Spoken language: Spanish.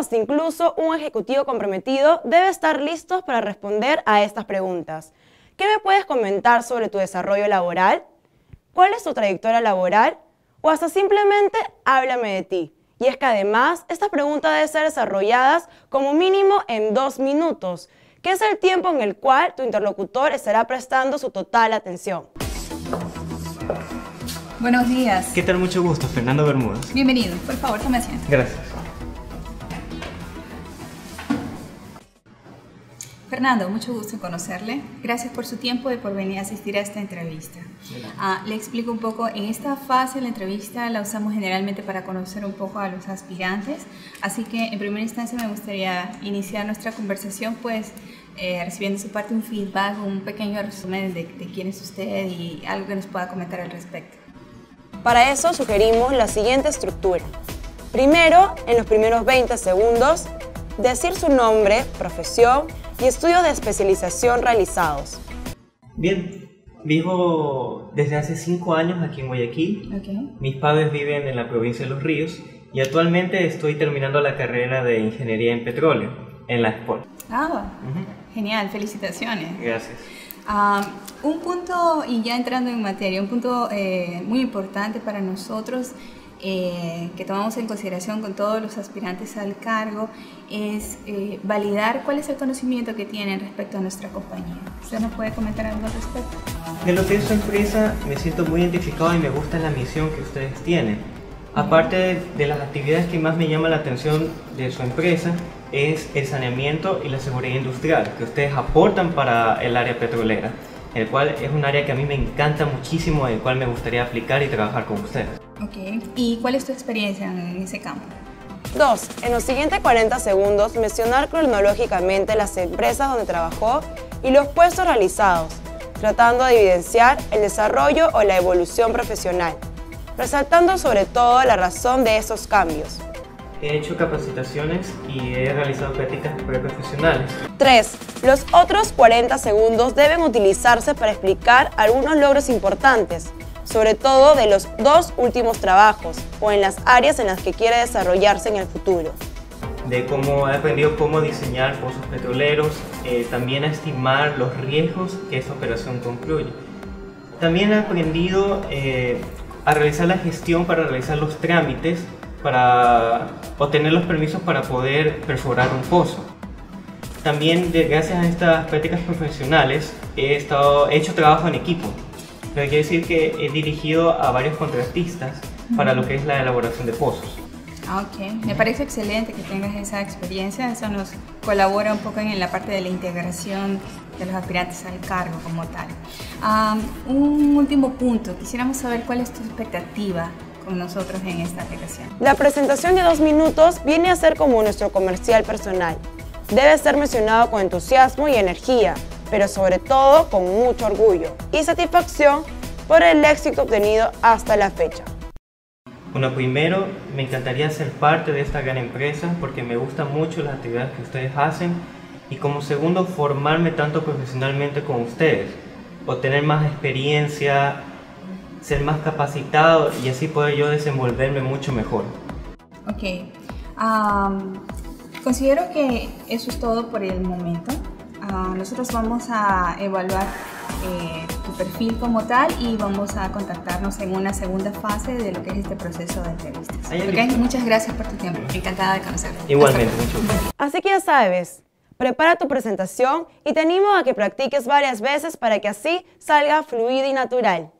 hasta incluso un ejecutivo comprometido debe estar listo para responder a estas preguntas. ¿Qué me puedes comentar sobre tu desarrollo laboral? ¿Cuál es tu trayectoria laboral? O hasta simplemente háblame de ti. Y es que además, esta pregunta debe ser desarrolladas como mínimo en dos minutos, que es el tiempo en el cual tu interlocutor estará prestando su total atención. Buenos días. ¿Qué tal? Mucho gusto, Fernando Bermúdez. Bienvenido. Por favor, tome asiento. Gracias. Fernando, mucho gusto en conocerle. Gracias por su tiempo y por venir a asistir a esta entrevista. Ah, le explico un poco, en esta fase de la entrevista la usamos generalmente para conocer un poco a los aspirantes, así que en primera instancia me gustaría iniciar nuestra conversación pues eh, recibiendo su parte un feedback, un pequeño resumen de, de quién es usted y algo que nos pueda comentar al respecto. Para eso sugerimos la siguiente estructura. Primero, en los primeros 20 segundos, decir su nombre, profesión y estudios de especialización realizados. Bien, vivo desde hace cinco años aquí en Guayaquil. Okay. Mis padres viven en la provincia de Los Ríos y actualmente estoy terminando la carrera de Ingeniería en Petróleo en la Sport. Ah, genial, felicitaciones. Gracias. Ah, un punto, y ya entrando en materia, un punto eh, muy importante para nosotros eh, que tomamos en consideración con todos los aspirantes al cargo es eh, validar cuál es el conocimiento que tienen respecto a nuestra compañía. ¿Usted nos puede comentar algo al respecto? De lo que es su empresa, me siento muy identificado y me gusta la misión que ustedes tienen. Aparte de las actividades que más me llaman la atención de su empresa, es el saneamiento y la seguridad industrial que ustedes aportan para el área petrolera, el cual es un área que a mí me encanta muchísimo, el cual me gustaría aplicar y trabajar con ustedes. Ok, ¿y cuál es tu experiencia en ese campo? 2. En los siguientes 40 segundos, mencionar cronológicamente las empresas donde trabajó y los puestos realizados, tratando de evidenciar el desarrollo o la evolución profesional, resaltando sobre todo la razón de esos cambios. He hecho capacitaciones y he realizado prácticas preprofesionales. 3. Los otros 40 segundos deben utilizarse para explicar algunos logros importantes, sobre todo de los dos últimos trabajos o en las áreas en las que quiere desarrollarse en el futuro. De cómo he aprendido cómo diseñar pozos petroleros, eh, también a estimar los riesgos que esa operación concluye. También he aprendido eh, a realizar la gestión para realizar los trámites para obtener los permisos para poder perforar un pozo. También de, gracias a estas prácticas profesionales he, estado, he hecho trabajo en equipo. Lo que quiere decir que he dirigido a varios contratistas para lo que es la elaboración de pozos. Ah, Ok, me parece excelente que tengas esa experiencia, eso nos colabora un poco en la parte de la integración de los aspirantes al cargo como tal. Ah, un último punto, quisiéramos saber cuál es tu expectativa con nosotros en esta aplicación. La presentación de dos minutos viene a ser como nuestro comercial personal. Debe ser mencionado con entusiasmo y energía, pero sobre todo con mucho orgullo y satisfacción por el éxito obtenido hasta la fecha. Bueno, primero me encantaría ser parte de esta gran empresa porque me gustan mucho las actividades que ustedes hacen y como segundo formarme tanto profesionalmente como ustedes, obtener más experiencia, ser más capacitado y así poder yo desenvolverme mucho mejor. Ok, considero que eso es todo por el momento. Ah, nosotros vamos a evaluar eh, tu perfil como tal y vamos a contactarnos en una segunda fase de lo que es este proceso de entrevistas. Ahí Ok, listo. Muchas gracias por tu tiempo. Encantada de conocerte. Igualmente, mucho gusto. Así que ya sabes, prepara tu presentación y te animo a que practiques varias veces para que así salga fluida y natural.